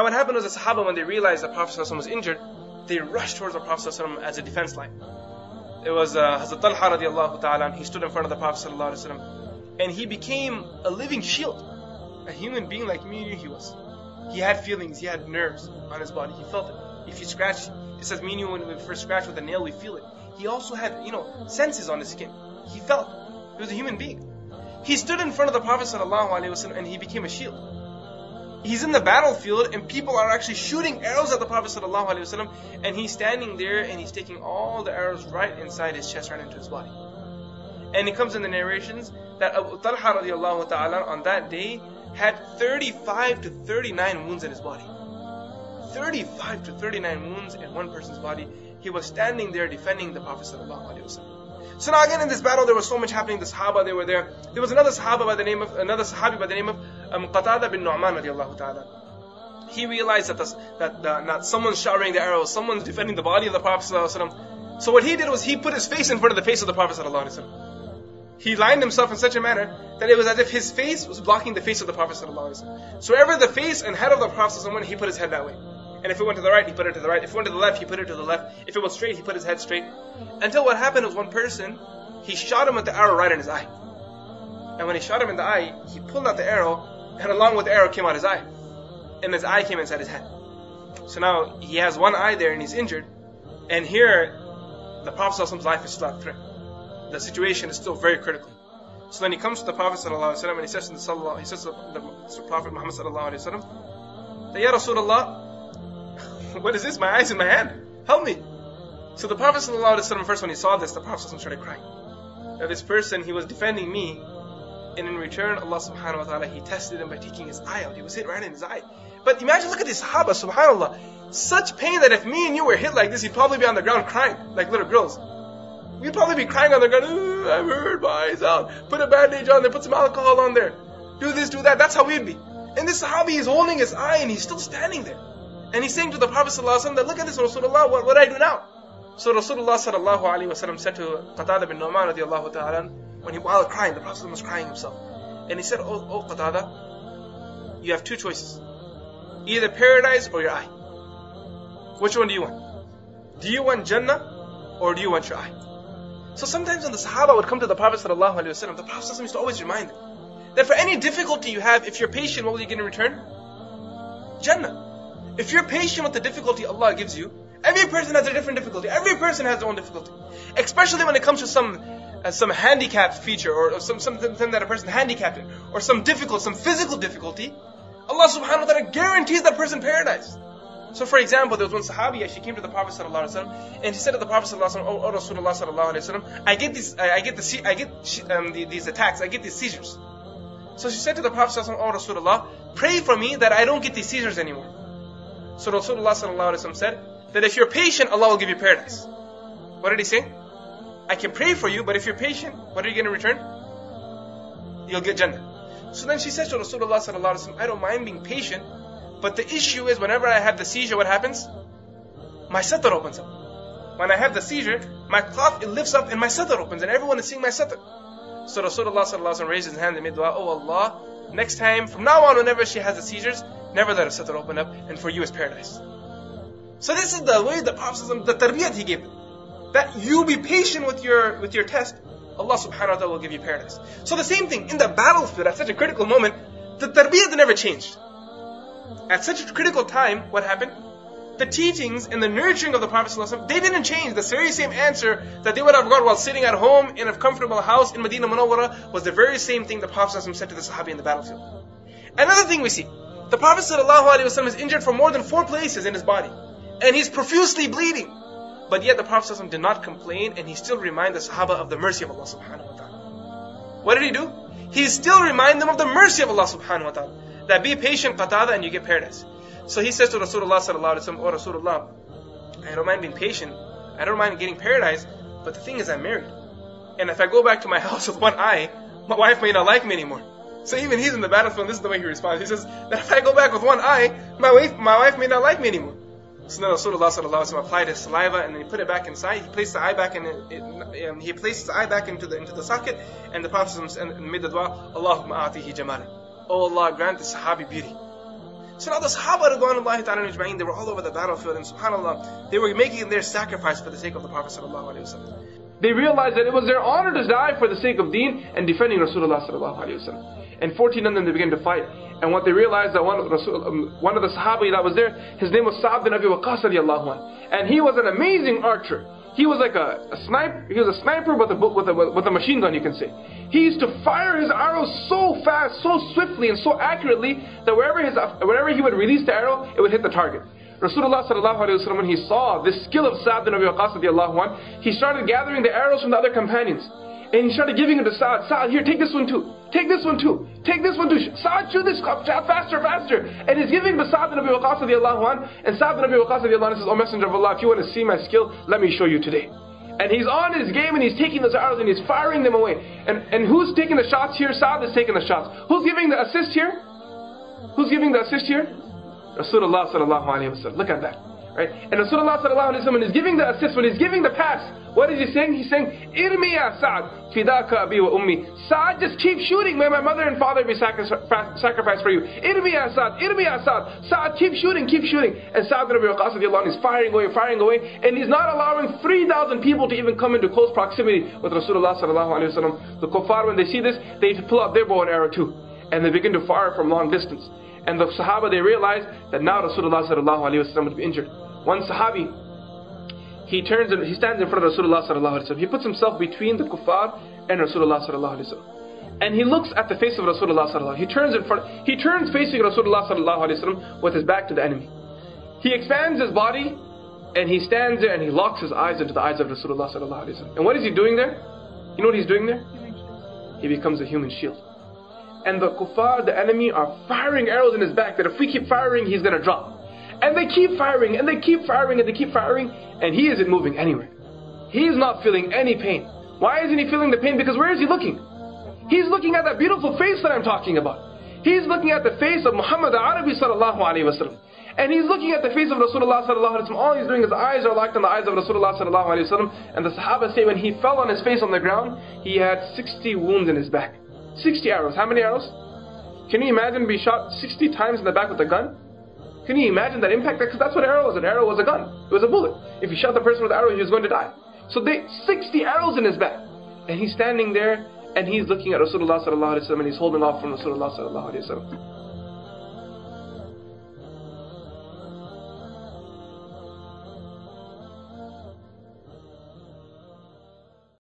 Now what happened was the Sahaba, when they realized that Prophet ﷺ was injured, they rushed towards the Prophet ﷺ as a defense line. It was uh, Hazrat Talha radiallahu ta'ala, he stood in front of the Prophet ﷺ, and he became a living shield. A human being like me and you, he was. He had feelings, he had nerves on his body, he felt it. If you scratch, it says me and you, when we first scratch with a nail, we feel it. He also had, you know, senses on his skin. He felt. He was a human being. He stood in front of the Prophet ﷺ and he became a shield he's in the battlefield and people are actually shooting arrows at the Prophet ﷺ and he's standing there and he's taking all the arrows right inside his chest, right into his body. And it comes in the narrations that Abu Talha radiallahu ta'ala on that day had 35 to 39 wounds in his body. 35 to 39 wounds in one person's body. He was standing there defending the Prophet ﷺ. So now again in this battle there was so much happening. The Sahaba they were there. There was another Sahaba by the name of another Sahabi by the name of um, Qatada bin Nu'man radiallahu ta'ala. He realized that, the, that, the, that someone's showering the arrows, someone's defending the body of the Prophet ﷺ. So what he did was he put his face in front of the face of the Prophet ﷺ. He lined himself in such a manner that it was as if his face was blocking the face of the Prophet ﷺ. So wherever the face and head of the Prophet ﷺ went, he put his head that way. And if it went to the right, he put it to the right. If it went to the left, he put it to the left. If it was straight, he put his head straight. Until what happened was one person, he shot him with the arrow right in his eye. And when he shot him in the eye, he pulled out the arrow and along with the arrow came out his eye. And his eye came inside his head. So now he has one eye there and he's injured. And here, the Prophet's life is still at threat. The situation is still very critical. So then he comes to the Prophet ﷺ and he says to the, he says to the Prophet Muhammad ﷺ, Ya Rasulullah, what is this? My eyes in my hand. Help me. So the Prophet ﷺ, first when he saw this, the Prophet ﷺ started crying. Now this person, he was defending me and in return, Allah subhanahu wa ta'ala, He tested him by taking his eye out. He was hit right in his eye. But imagine, look at this Sahaba, subhanAllah. Such pain that if me and you were hit like this, he'd probably be on the ground crying, like little girls. We'd probably be crying on the ground, I'm hurt, my eyes out. Put a bandage on there, put some alcohol on there. Do this, do that. That's how we'd be. And this Sahabi is holding his eye and he's still standing there. And he's saying to the Prophet ﷺ that, look at this Rasulullah, what, what do I do now? So Rasulullah sallallahu alayhi said to Qatada bin Nu'man radiallahu ta'ala, when he while crying, the Prophet was crying himself. And he said, Oh, oh Qatada, you have two choices. Either paradise or your eye. Which one do you want? Do you want Jannah or do you want your eye? So sometimes when the Sahaba would come to the Prophet ﷺ, the Prophet used to always remind them that for any difficulty you have, if you're patient, what will you get in return? Jannah. If you're patient with the difficulty Allah gives you, every person has a different difficulty. Every person has their own difficulty. Especially when it comes to some as some handicapped feature or, some something that a person handicapped in, or some difficult, some physical difficulty, Allah subhanahu wa ta'ala guarantees that person paradise. So for example, there was one Sahabiya, she came to the Prophet sallallahu alaihi wasallam, and she said to the Prophet sallallahu alaihi wasallam, "Oh, Rasulullah sallallahu alaihi wasallam, I get these, I get the, I get um, the, these attacks, I get these seizures." So she said to the Prophet sallallahu alaihi wasallam, "Oh, Rasulullah, pray for me that I don't get these seizures anymore." So Rasulullah sallallahu wasallam said that if you're patient, Allah will give you paradise. What did he say? I can pray for you, but if you're patient, what are you going to return? You'll get Jannah. So then she says to Rasulullah sallallahu alaihi I don't mind being patient, but the issue is whenever I have the seizure, what happens? My satar opens up. When I have the seizure, my cloth it lifts up and my satar opens, and everyone is seeing my satar. So Rasulullah sallallahu wasallam raised his hand and made dua, Oh Allah, next time, from now on, whenever she has the seizures, never let her satar open up, and for you is paradise. So this is the way the Prophet, the tarbiyat he gave that you be patient with your with your test, Allah subhanahu wa ta'ala will give you paradise. So the same thing, in the battlefield, at such a critical moment, the tarbiyah never changed. At such a critical time, what happened? The teachings and the nurturing of the Prophet they didn't change. The very same answer that they would have got while sitting at home in a comfortable house in Medina Munawwara was the very same thing the Prophet said to the Sahabi in the battlefield. Another thing we see, the Prophet ﷺ is injured from more than four places in his body. And he's profusely bleeding. But yet the Prophet ﷺ did not complain and he still reminded the Sahaba of the mercy of Allah subhanahu wa ta'ala. What did he do? He still reminded them of the mercy of Allah subhanahu wa ta'ala. That be patient, qatada, and you get paradise. So he says to Rasulullah sallallahu alayhi wa sallam, Oh Rasulullah, I don't mind being patient. I don't mind getting paradise. But the thing is, I'm married. And if I go back to my house with one eye, my wife may not like me anymore. So even he's in the battlefield, this is the way he responds. He says that if I go back with one eye, my wife, my wife may not like me anymore. So then Rasulullah sallallahu applied his saliva and then he put it back inside. He placed the eye back in it, um, he placed the eye back into the into the socket and the Prophet made the dua, Allahumma atihi jamal. Oh Allah, grant the Sahabi beauty. So now the Sahaba Ridwanullahi ta'ala ajma'in, they were all over the battlefield and subhanAllah, they were making their sacrifice for the sake of the Prophet sallallahu alaihi wasallam. They realized that it was their honor to die for the sake of deen and defending Rasulullah sallallahu alaihi wasallam. And 14 of them, they began to fight. And what they realized that one of the, Rasul, um, one of the Sahabi that was there, his name was Sa'd bin Abi Waqqas radiallahu anh. And he was an amazing archer. He was like a, a sniper. He was a sniper with a with a with a machine gun, you can say. He used to fire his arrows so fast, so swiftly, and so accurately that wherever his whenever he would release the arrow, it would hit the target. Rasulullah sallallahu alaihi wasallam, when he saw the skill of Sa'd bin Abi Waqqas he started gathering the arrows from the other companions. And he started giving it to Sa'd. Sa'd, here, take this one too. Take this one too. Take this one too. Sa'd, shoot this faster, faster. And he's giving to Sa'd bin Abi Waqqas anh. And Sa'd bin Abi Waqqas says, O Messenger of Allah, if you want to see my skill, let me show you today. And he's on his game and he's taking those arrows and he's firing them away. And, and who's taking the shots here? Sa'd is taking the shots. Who's giving the assist here? Who's giving the assist here? Rasulullah sallallahu alayhi wa Look at that. Right? And Rasulullah sallallahu alayhi wa is giving the assist, when he's giving the pass, what is he saying? He's saying, Irmi ya Sa'd, fidaka abi wa ummi. Sa'd, just keep shooting. May my mother and father be sacrificed for you. Irmi ya Sa'd, Irmi ya Sa'd. Sa'd, keep shooting, keep shooting. And Sa'd bin Abi is firing away, firing away. And he's not allowing 3,000 people to even come into close proximity with Rasulullah sallallahu alayhi wa The kuffar, when they see this, they pull out their bow and arrow too. And they begin to fire from long distance. And the Sahaba, they realized that now Rasulullah sallallahu alayhi wa would be injured. One Sahabi, he turns and he stands in front of Rasulullah He puts himself between the kuffar and Rasulullah And he looks at the face of Rasulullah He turns in front, he turns facing Rasulullah with his back to the enemy. He expands his body and he stands there and he locks his eyes into the eyes of Rasulullah And what is he doing there? You know what he's doing there? He becomes a human shield and the kuffar, the enemy, are firing arrows in his back that if we keep firing, he's going to drop. And they keep firing, and they keep firing, and they keep firing, and he isn't moving anywhere. He's not feeling any pain. Why isn't he feeling the pain? Because where is he looking? He's looking at that beautiful face that I'm talking about. He's looking at the face of Muhammad Arabi sallallahu alayhi wasallam. And he's looking at the face of Rasulullah sallallahu alayhi wasallam. All he's doing, his eyes are locked on the eyes of Rasulullah sallallahu alayhi wasallam. And the Sahaba say when he fell on his face on the ground, he had 60 wounds in his back. 60 arrows. How many arrows? Can you imagine being shot 60 times in the back with a gun? Can you imagine that impact? Because that's what an arrow was. An arrow was a gun. It was a bullet. If you shot the person with an arrow, he was going to die. So they 60 arrows in his back. And he's standing there and he's looking at Rasulullah sallallahu alaihi wasallam and he's holding off from Rasulullah sallallahu alaihi wasallam.